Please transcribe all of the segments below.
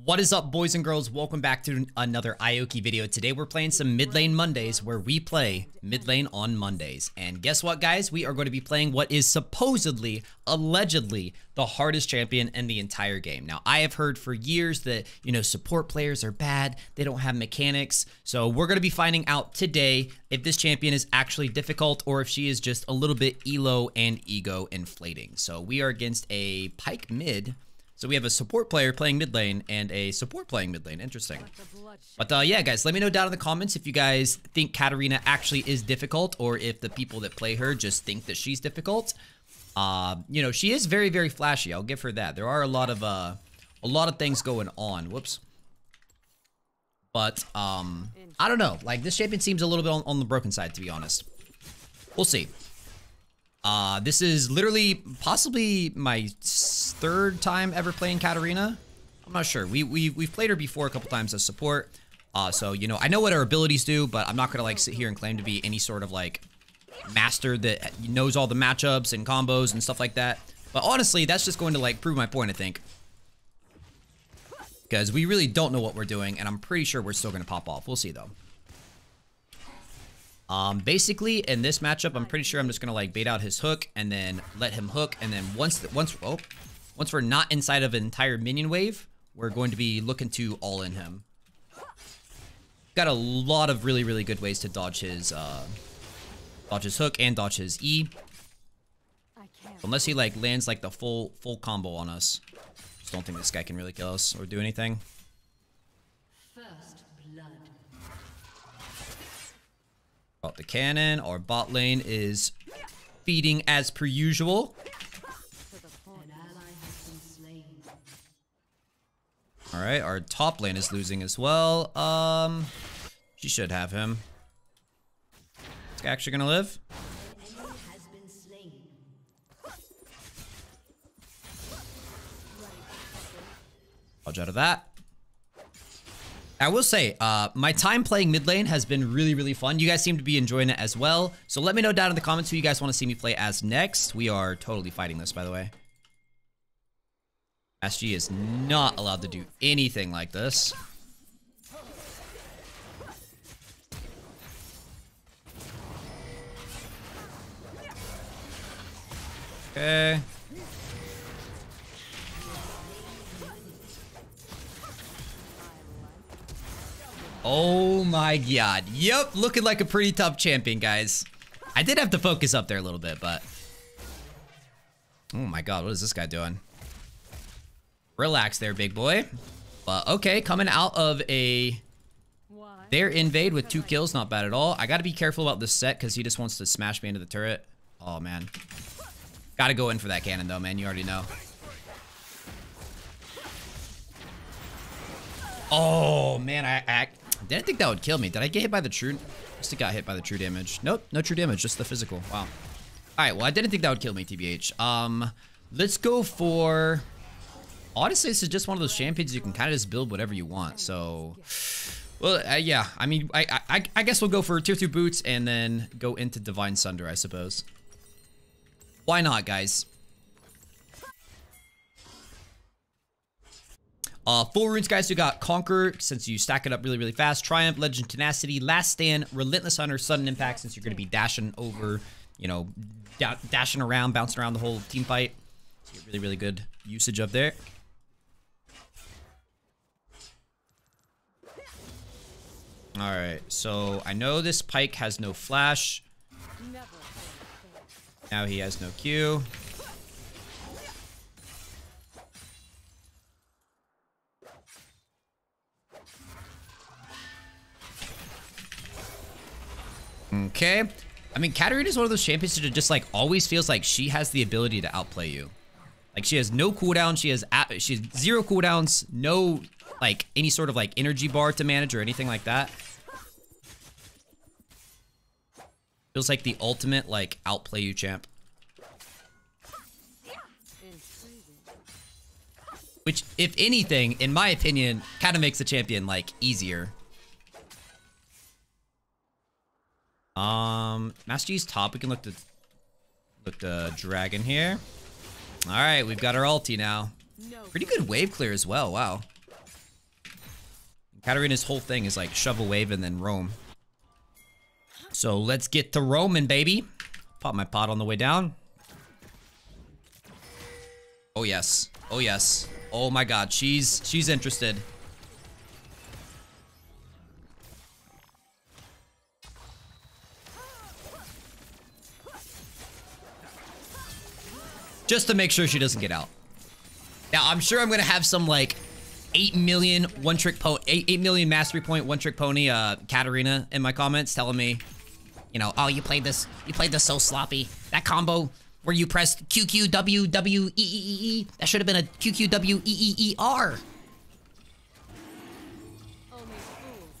What is up, boys and girls? Welcome back to another Ioki video. Today we're playing some mid lane Mondays where we play mid lane on Mondays. And guess what, guys? We are going to be playing what is supposedly, allegedly, the hardest champion in the entire game. Now, I have heard for years that, you know, support players are bad. They don't have mechanics. So we're going to be finding out today if this champion is actually difficult or if she is just a little bit elo and ego inflating. So we are against a Pyke mid so we have a support player playing mid lane and a support playing mid lane. Interesting. But uh, yeah, guys, let me know down in the comments if you guys think Katarina actually is difficult or if the people that play her just think that she's difficult. Uh, you know, she is very, very flashy. I'll give her that. There are a lot of uh, a lot of things going on. Whoops. But um, I don't know. Like this champion seems a little bit on, on the broken side, to be honest. We'll see. Uh, this is literally possibly my third time ever playing Katarina. I'm not sure. We, we, we've played her before a couple times as support. Uh, so, you know, I know what her abilities do, but I'm not going to, like, sit here and claim to be any sort of, like, master that knows all the matchups and combos and stuff like that. But honestly, that's just going to, like, prove my point, I think. Because we really don't know what we're doing, and I'm pretty sure we're still going to pop off. We'll see, though. Um, basically, in this matchup, I'm pretty sure I'm just gonna like bait out his hook and then let him hook, and then once the, once oh, once we're not inside of an entire minion wave, we're going to be looking to all in him. Got a lot of really really good ways to dodge his uh, dodge his hook and dodge his E. Unless he like lands like the full full combo on us. Just don't think this guy can really kill us or do anything. Got the cannon. Our bot lane is feeding as per usual. Alright, our top lane is losing as well. Um, she should have him. Is actually gonna live? Dodge out of that. I will say, uh, my time playing mid lane has been really, really fun. You guys seem to be enjoying it as well. So let me know down in the comments who you guys want to see me play as next. We are totally fighting this, by the way. SG is not allowed to do anything like this. Okay. Oh my god. Yep, looking like a pretty tough champion, guys. I did have to focus up there a little bit, but... Oh my god, what is this guy doing? Relax there, big boy. But okay, coming out of a... Their invade with two kills, not bad at all. I gotta be careful about this set, because he just wants to smash me into the turret. Oh, man. Gotta go in for that cannon, though, man. You already know. Oh, man, I, I didn't think that would kill me. Did I get hit by the true? Just got hit by the true damage. Nope, no true damage, just the physical. Wow. All right, well, I didn't think that would kill me, TBH. Um, let's go for... Honestly, this is just one of those champions you can kind of just build whatever you want. So, well, uh, yeah. I mean, I, I I guess we'll go for tier two boots and then go into Divine Sunder, I suppose. Why not, guys? Uh, full runes, guys, you got Conqueror, since you stack it up really, really fast. Triumph, Legend, Tenacity, Last Stand, Relentless Hunter, Sudden Impact, since you're going to be dashing over, you know, da dashing around, bouncing around the whole team fight. So really, really good usage of there. Alright, so I know this Pyke has no flash. Now he has no Q. Okay. I mean, Katarina is one of those champions that just like always feels like she has the ability to outplay you. Like she has no cooldown. She has she has zero cooldowns. No like any sort of like energy bar to manage or anything like that. Feels like the ultimate like outplay you champ. Which, if anything, in my opinion, kind of makes the champion like easier. Um, Master Yi's top. We can look to look to dragon here. All right, we've got our ulti now. Pretty good wave clear as well. Wow. Katarina's whole thing is like shove a wave and then roam. So let's get to roaming, baby. Pop my pot on the way down. Oh yes. Oh yes. Oh my god, she's she's interested. Just to make sure she doesn't get out. Now, I'm sure I'm gonna have some like 8 million one trick po 8, 8 million mastery point one trick pony uh Katarina in my comments telling me, you know, oh you played this you played this so sloppy. That combo where you pressed QQWWEEE, that should have been a QQWEEER.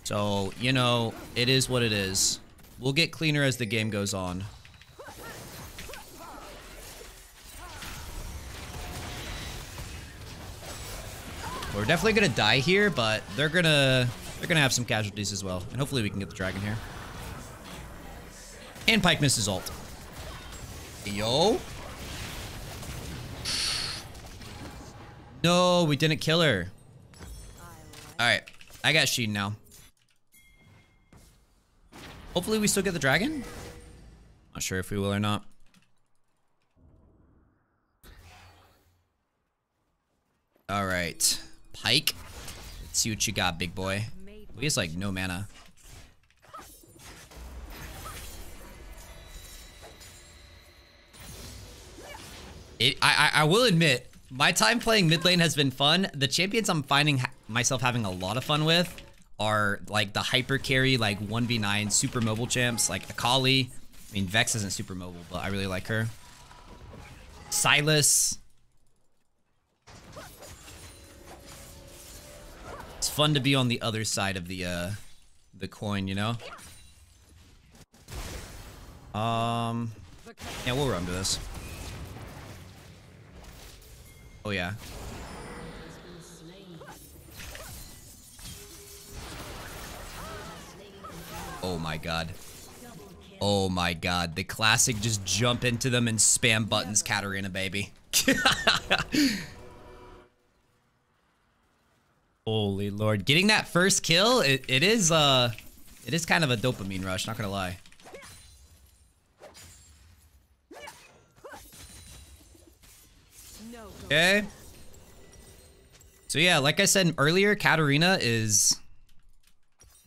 So, you know, it is what it is. We'll get cleaner as the game goes on. We're definitely gonna die here, but they're gonna they're gonna have some casualties as well. And hopefully we can get the dragon here. And Pyke misses ult. Yo. No, we didn't kill her. Alright. I got Sheen now. Hopefully we still get the dragon. Not sure if we will or not. Alright. Pyke. Let's see what you got, big boy. He has like no mana. It, I, I, I will admit, my time playing mid lane has been fun. The champions I'm finding ha myself having a lot of fun with are like the hyper carry, like 1v9 super mobile champs, like Akali. I mean, Vex isn't super mobile, but I really like her. Sylas. Fun to be on the other side of the uh, the coin, you know? Um, yeah, we'll run to this. Oh, yeah. Oh my god. Oh my god. The classic just jump into them and spam buttons Katarina, baby. Holy lord. Getting that first kill, it, it is, uh... It is kind of a dopamine rush, not gonna lie. Okay. So yeah, like I said earlier, Katarina is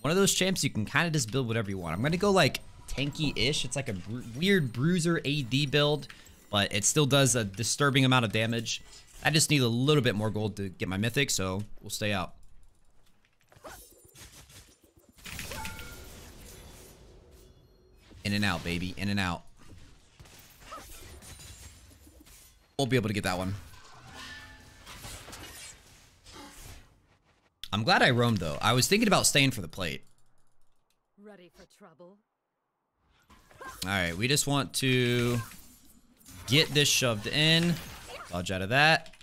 one of those champs you can kind of just build whatever you want. I'm to go like tanky-ish. It's like a bru weird bruiser AD build, but it still does a disturbing amount of damage. I just need a little bit more gold to get my mythic, so we'll stay out. In and out, baby. In and out. We'll be able to get that one. I'm glad I roamed though. I was thinking about staying for the plate. Ready for trouble. All right, we just want to get this shoved in. Dodge out of that.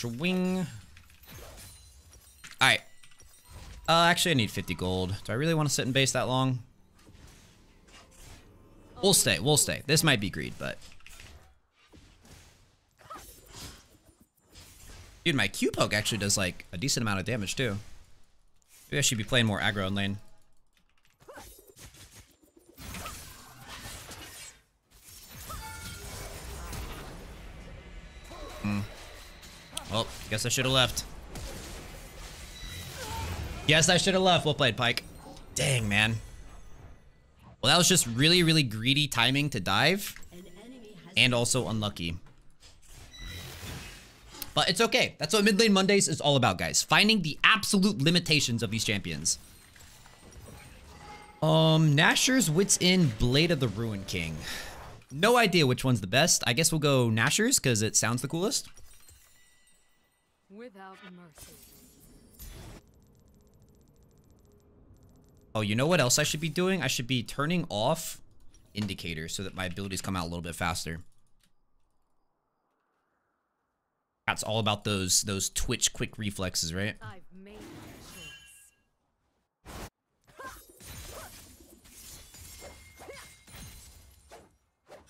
Swing. All right. Uh, actually, I need 50 gold. Do I really want to sit in base that long? We'll stay. We'll stay. This might be greed, but Dude, my Q poke actually does like a decent amount of damage too. Maybe I should be playing more aggro in lane. Hmm. Well, I guess I should have left. Yes, I should have left. Well played, Pyke. Dang, man. Well, that was just really, really greedy timing to dive. And also unlucky. But it's okay. That's what Mid Lane Mondays is all about, guys. Finding the absolute limitations of these champions. Um, Nashor's Wits End Blade of the Ruined King. No idea which one's the best. I guess we'll go Nashor's because it sounds the coolest. Without mercy. Oh, you know what else I should be doing? I should be turning off indicators so that my abilities come out a little bit faster. That's all about those those twitch quick reflexes, right?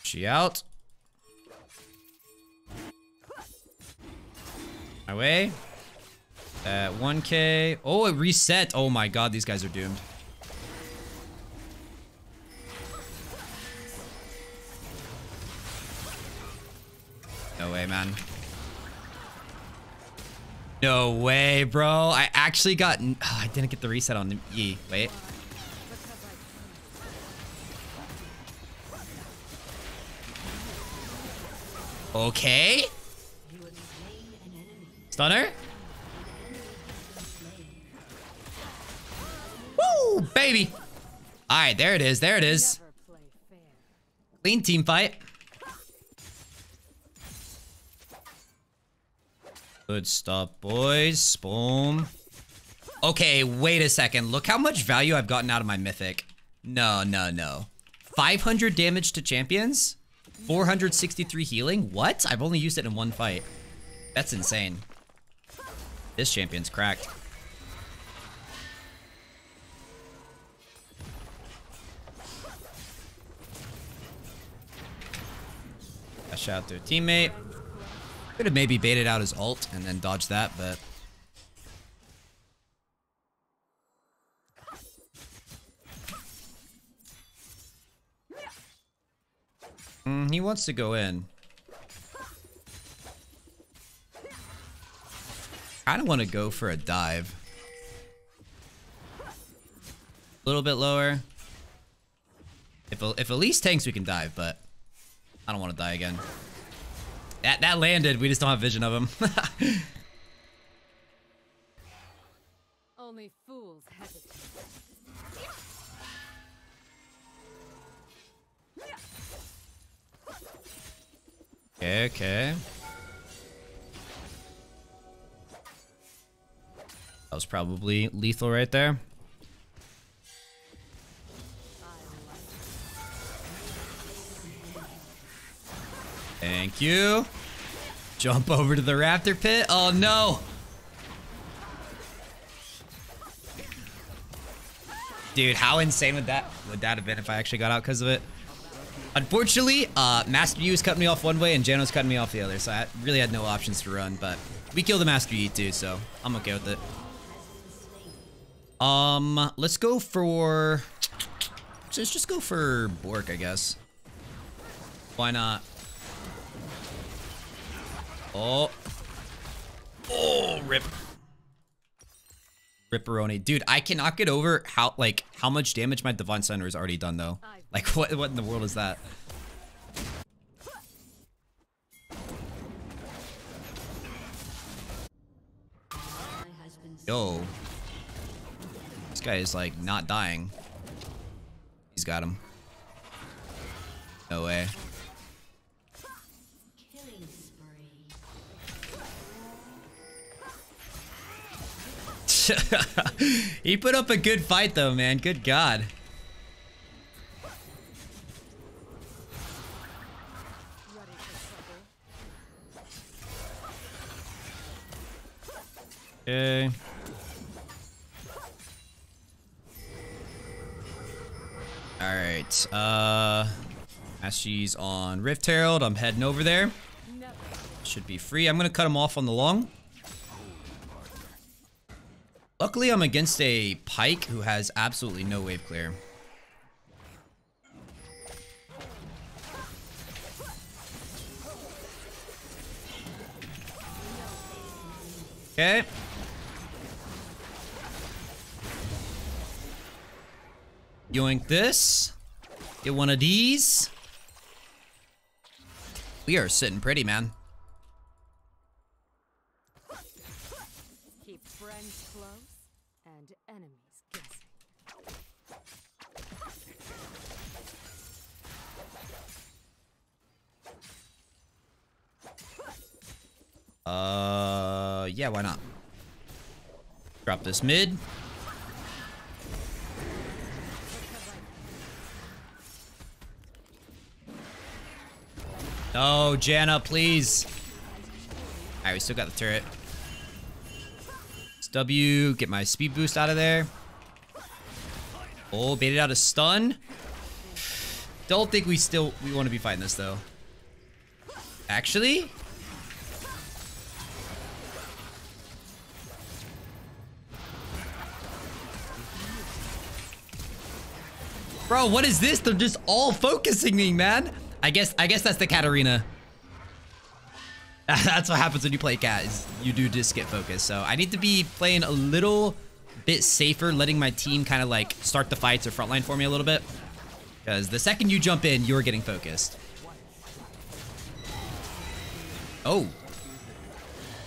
She out. My way. At 1k. Oh, it reset. Oh my god, these guys are doomed. No way, man. No way, bro. I actually got... Oh, I didn't get the reset on the E. Wait. Okay. Stunner. Woo, baby. All right, there it is. There it is. Clean team fight. Good stuff, boys. Boom. Okay, wait a second. Look how much value I've gotten out of my mythic. No, no, no. 500 damage to champions? 463 healing? What? I've only used it in one fight. That's insane. This champion's cracked. A shout to a teammate. Could have maybe baited out his ult and then dodged that, but... Mm, he wants to go in. I don't want to go for a dive. A little bit lower. If, if Elise tanks, we can dive, but I don't want to die again. That, that landed. We just don't have vision of him. Only fools hesitate. Okay, okay. That was probably lethal right there. Thank you. Jump over to the raptor pit. Oh no. Dude, how insane would that would that have been if I actually got out because of it? Unfortunately, uh, Master Yi was cutting me off one way and Janna's cutting me off the other, so I really had no options to run, but we killed the Master Yi too, so I'm okay with it. Um, let's go for... Let's just go for Bork, I guess. Why not? Oh. Oh, rip. Ripperoni. Dude, I cannot get over how, like, how much damage my Divine Sunder has already done, though. Like, what, what in the world is that? Yo. This guy is, like, not dying. He's got him. No way. he put up a good fight though, man. Good God. Okay. Alright, uh... Ashi's on Rift Herald. I'm heading over there. Should be free. I'm gonna cut him off on the long. Luckily, I'm against a Pyke who has absolutely no wave clear. Okay. Yoink this. Get one of these. We are sitting pretty, man. Uh, yeah, why not? Drop this mid. Oh, Janna, please. Alright, we still got the turret. It's W, get my speed boost out of there. Oh, baited out a stun. Don't think we still we want to be fighting this though. Actually? Bro, what is this? They're just all focusing me, man. I guess I guess that's the Katarina. That's what happens when you play cat, is you do just get focused. So I need to be playing a little bit safer, letting my team kind of like start the fights or frontline for me a little bit. Because the second you jump in, you're getting focused. Oh.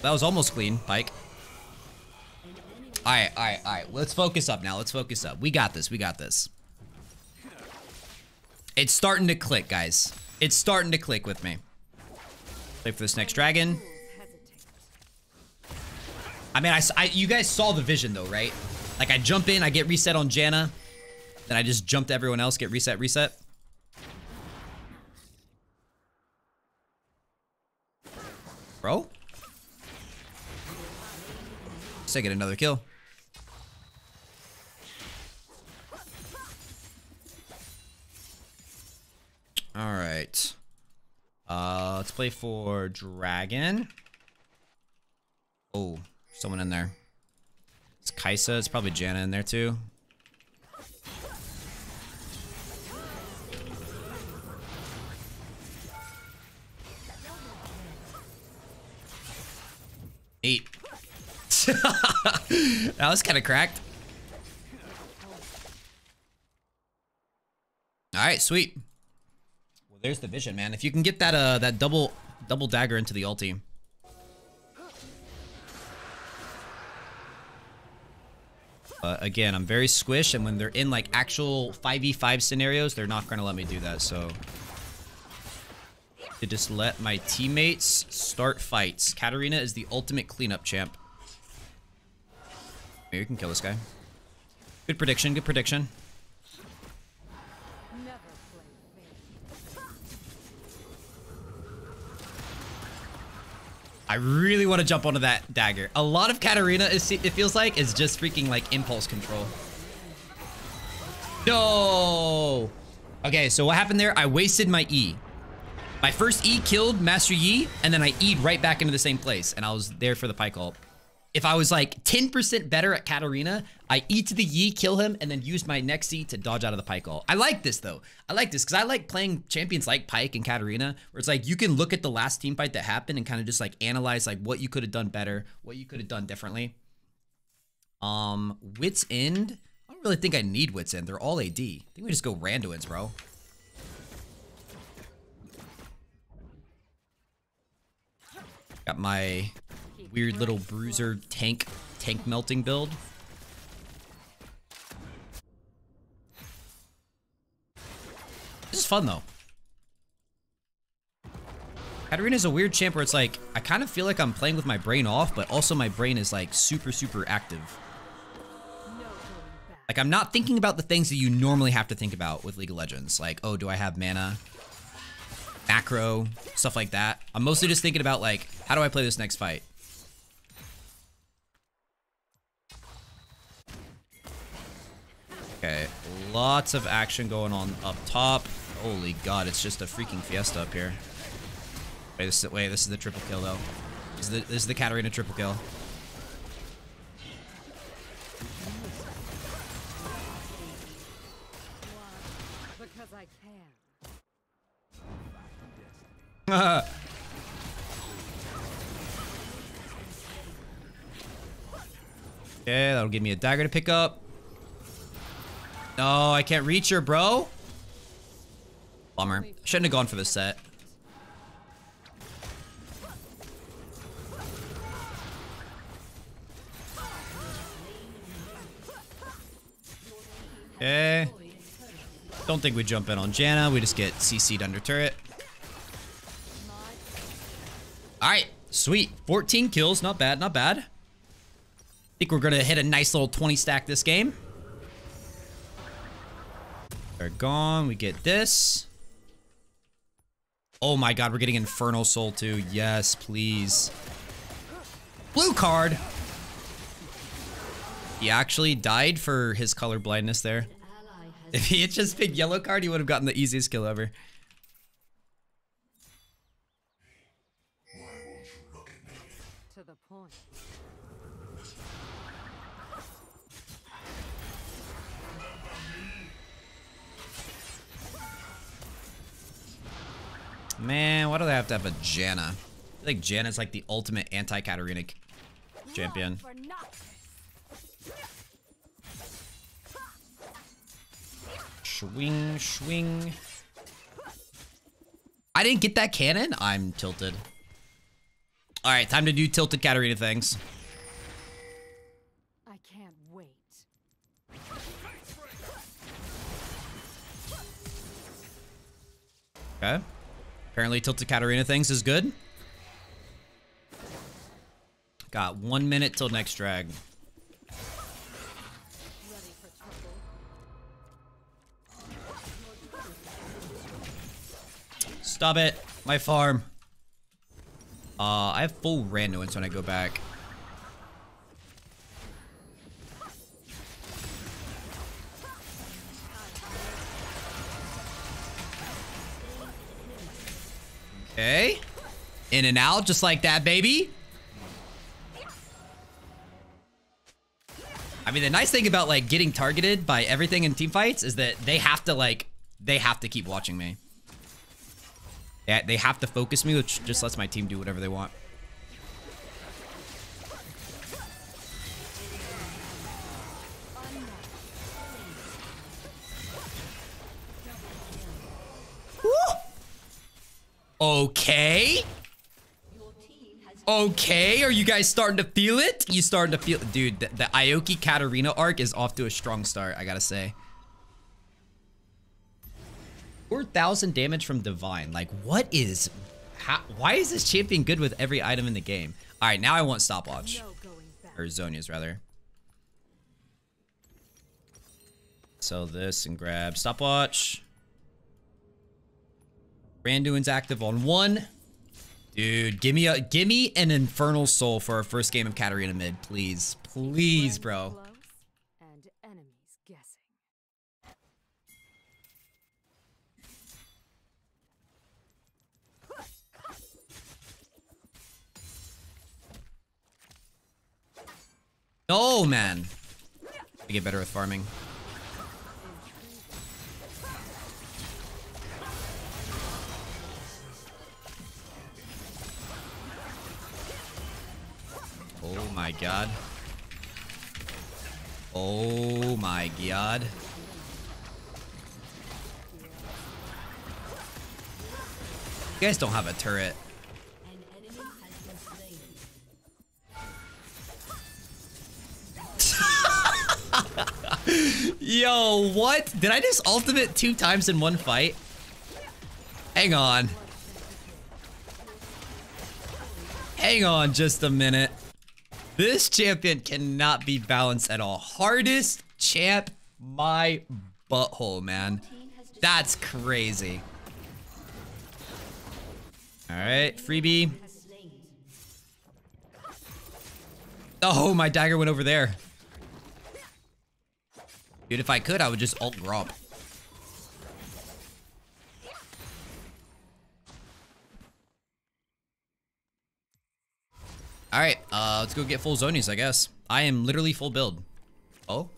That was almost clean, Pyke. Alright, alright, alright. Let's focus up now. Let's focus up. We got this. We got this. It's starting to click, guys. It's starting to click with me. Play for this next dragon. I mean, I, I, you guys saw the vision though, right? Like I jump in, I get reset on Janna. Then I just jump to everyone else, get reset, reset. Bro? Say get another kill. Play for Dragon. Oh, someone in there. It's Kai'Sa. It's probably Janna in there too. Eight. that was kind of cracked. All right, sweet. There's the vision, man. If you can get that uh that double double dagger into the ulti. But again, I'm very squish, and when they're in like actual 5v5 scenarios, they're not gonna let me do that. So to just let my teammates start fights. Katarina is the ultimate cleanup champ. Maybe we can kill this guy. Good prediction, good prediction. I really want to jump onto that dagger. A lot of Katarina, is, it feels like, is just freaking like impulse control. No! Okay, so what happened there? I wasted my E. My first E killed Master Yi, and then I E'd right back into the same place, and I was there for the Pyke ult. If I was like 10% better at Katarina, I E to the Yi, kill him, and then use my next E to dodge out of the Pyke ult. I like this though. I like this because I like playing champions like Pyke and Katarina, where it's like you can look at the last team fight that happened and kind of just like analyze like what you could have done better, what you could have done differently. Um, Wits End. I don't really think I need Wits End. They're all AD. I think we just go Randuin's, bro. Got my weird little bruiser tank tank melting build. This is fun though. Katarina's a weird champ where it's like, I kind of feel like I'm playing with my brain off, but also my brain is like super, super active. Like I'm not thinking about the things that you normally have to think about with League of Legends. Like, oh, do I have mana? macro, stuff like that. I'm mostly just thinking about like, how do I play this next fight? Okay, lots of action going on up top. Holy god, it's just a freaking fiesta up here. Wait, this is, wait, this is the triple kill though. This is the, this is the Katarina triple kill. okay, that'll give me a dagger to pick up. No, I can't reach her, bro. Bummer. Shouldn't have gone for the set. Okay. Don't think we jump in on Janna. We just get CC'd under turret. All right, sweet. 14 kills, not bad, not bad. Think we're gonna hit a nice little 20 stack this game. They're gone, we get this. Oh my god, we're getting Infernal Soul too. Yes, please. Blue card. He actually died for his color blindness there. If he had just picked yellow card, he would have gotten the easiest kill ever. Why do they have to have a Janna? I think Janna's like the ultimate anti-Katarina champion. Swing, swing. I didn't get that cannon? I'm tilted. Alright, time to do tilted Katarina things. I can't wait. Okay. Apparently tilted Katarina things is good. Got one minute till next drag. Stop it. My farm. Uh, I have full randoms when I go back. Okay. In and out, just like that, baby. I mean, the nice thing about, like, getting targeted by everything in team fights is that they have to, like, they have to keep watching me. Yeah, they have to focus me, which just lets my team do whatever they want. Okay. Okay, are you guys starting to feel it? You starting to feel Dude, the, the Ioki Katarina arc is off to a strong start, I gotta say. 4,000 damage from Divine. Like, what is... How, why is this champion good with every item in the game? Alright, now I want stopwatch. Or Zhonya's, rather. Sell this and grab stopwatch. Randuin's active on one. Dude, give me a give me an infernal soul for our first game of Katarina mid, please. Please, bro. close and enemies guessing. No, man. I get better with farming. My god. Oh my god. You guys don't have a turret. Yo, what? Did I just ultimate two times in one fight? Hang on. Hang on just a minute. This champion cannot be balanced at all. Hardest champ, my butthole, man. That's crazy. Alright, freebie. Oh, my dagger went over there. Dude, if I could, I would just alt Gromp. Alright, uh, let's go get full Zhonya's, I guess. I am literally full build. Oh?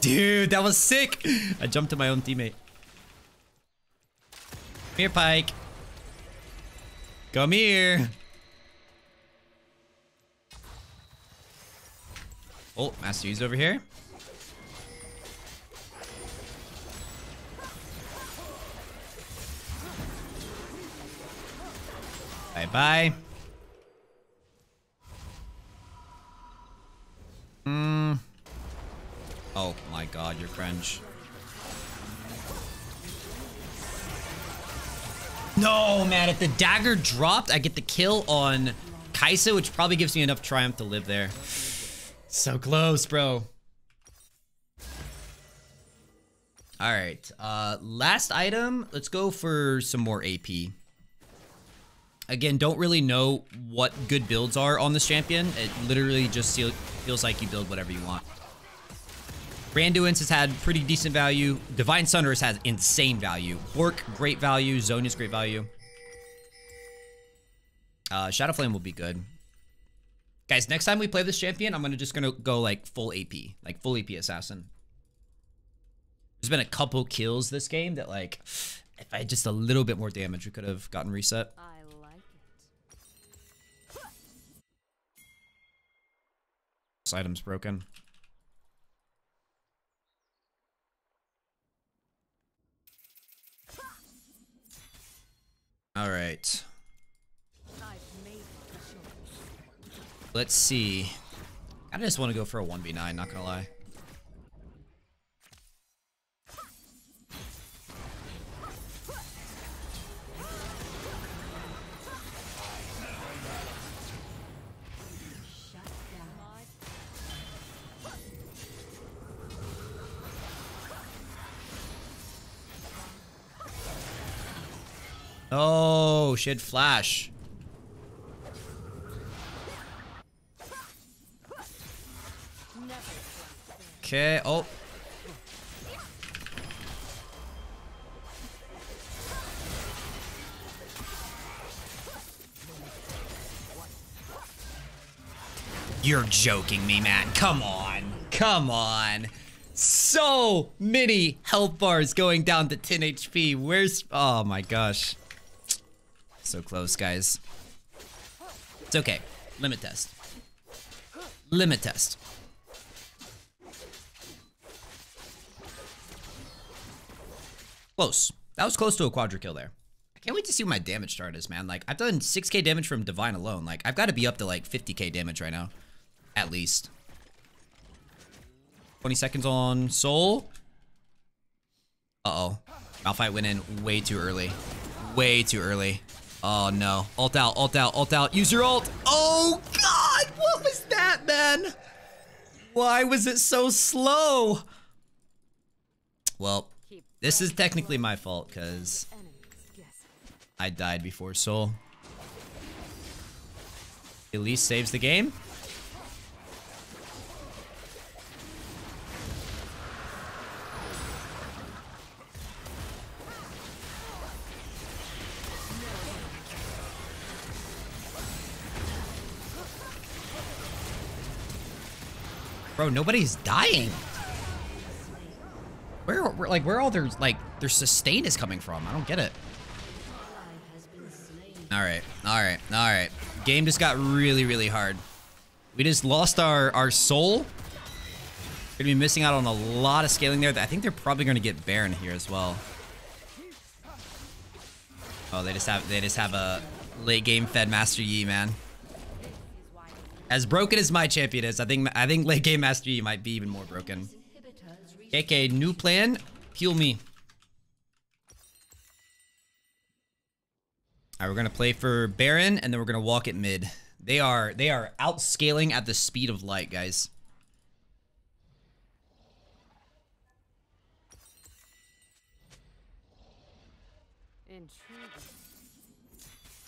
Dude, that was sick! I jumped to my own teammate. Come here, Pyke. Come here. Oh, Master Yi's over here. Bye bye. Hmm. Oh my god, you're cringe. No, man, if the dagger dropped, I get the kill on Kai'Sa, which probably gives me enough triumph to live there. So close, bro. All right, uh, last item. Let's go for some more AP. Again, don't really know what good builds are on this champion. It literally just feel, feels like you build whatever you want. Randuin's has had pretty decent value. Divine Sunder's has insane value. Bork, great value. Zone is great value. Uh, Shadow Flame will be good. Guys, next time we play this champion, I'm gonna just gonna go like full AP, like full AP assassin. There's been a couple kills this game that like, if I had just a little bit more damage, we could have gotten reset. Item's broken. All right. I've made the choice. Let's see. I just want to go for a 1v9, not gonna lie. Had flash. Okay. Oh. You're joking me, man. Come on. Come on. So many health bars going down to 10 HP. Where's... Oh my gosh. So close, guys. It's okay. Limit test. Limit test. Close. That was close to a quadra kill there. I can't wait to see what my damage chart is, man. Like, I've done 6k damage from Divine alone. Like, I've got to be up to, like, 50k damage right now. At least. 20 seconds on Soul. Uh-oh. Malphite went in way too early. Way too early. Oh, no. Alt out, alt out, alt out. Use your alt. Oh, God! What was that, man? Why was it so slow? Well, this is technically my fault, because. I died before Soul. Elise saves the game. Bro, nobody's dying. Where, where like where all their like their sustain is coming from? I don't get it. All right, all right, all right. Game just got really, really hard. We just lost our our soul. Gonna be missing out on a lot of scaling there. I think they're probably gonna get Baron here as well. Oh, they just have they just have a late game fed Master Yi, man. As broken as my champion is, I think I think late game Master Yi might be even more broken. KK, new plan. Heal me. Alright, we're gonna play for Baron, and then we're gonna walk at mid. They are they are outscaling at the speed of light, guys.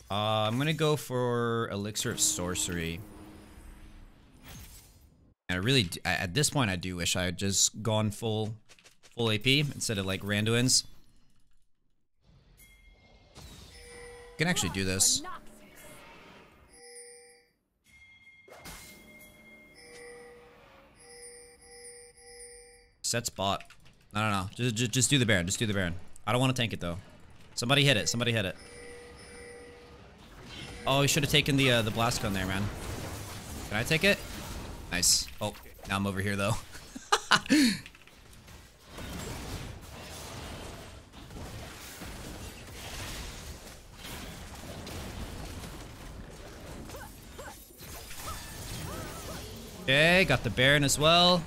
Uh, I'm gonna go for Elixir of Sorcery. I really, at this point, I do wish I had just gone full, full AP instead of like Randuin's. Can actually do this. Set spot. I don't know. Just, just, just do the Baron. Just do the Baron. I don't want to tank it though. Somebody hit it. Somebody hit it. Oh, you should have taken the uh, the blast cone there, man. Can I take it? Nice. Oh, now I'm over here though. Okay, got the Baron as well.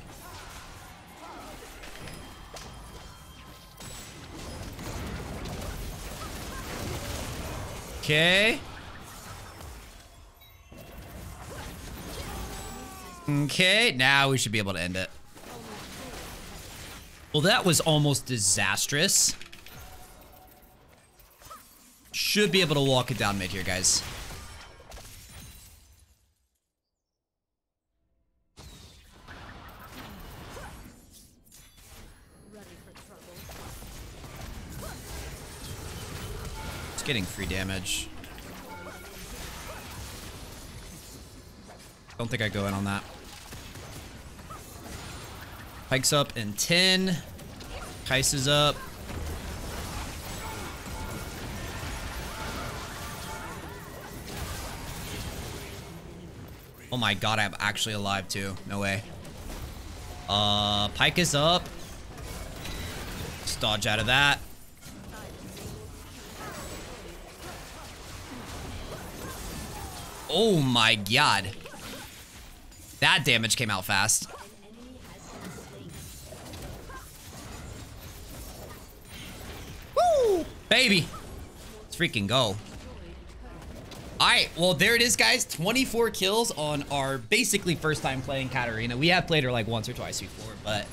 Okay. Okay, now we should be able to end it. Well, that was almost disastrous. Should be able to walk it down mid here, guys. It's getting free damage. Don't think I go in on that. Pyke's up in 10. Kai'Sa's up. Oh my god, I'm actually alive too. No way. Uh, Pyke is up. Dodge out of that. Oh my god. That damage came out fast. Baby. Let's freaking go. Alright, well there it is guys. 24 kills on our basically first time playing Katarina. We have played her like once or twice before, but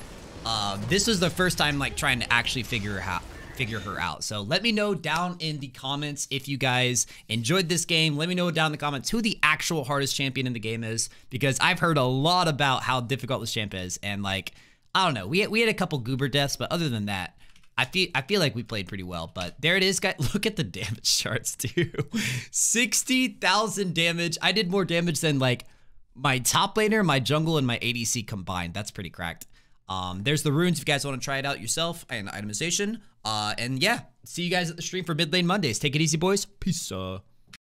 uh, this was the first time like trying to actually figure her out figure her out. So let me know down in the comments if you guys enjoyed this game. Let me know down in the comments who the actual hardest champion in the game is because I've heard a lot about how difficult this champ is and like I don't know. We we had a couple goober deaths, but other than that, I feel I feel like we played pretty well, but there it is, guys. Look at the damage charts too. 60,000 damage. I did more damage than like my top laner, my jungle, and my ADC combined. That's pretty cracked. Um, there's the runes if you guys want to try it out yourself and itemization. Uh, and yeah, see you guys at the stream for mid lane Mondays. Take it easy, boys. Peace. Uh.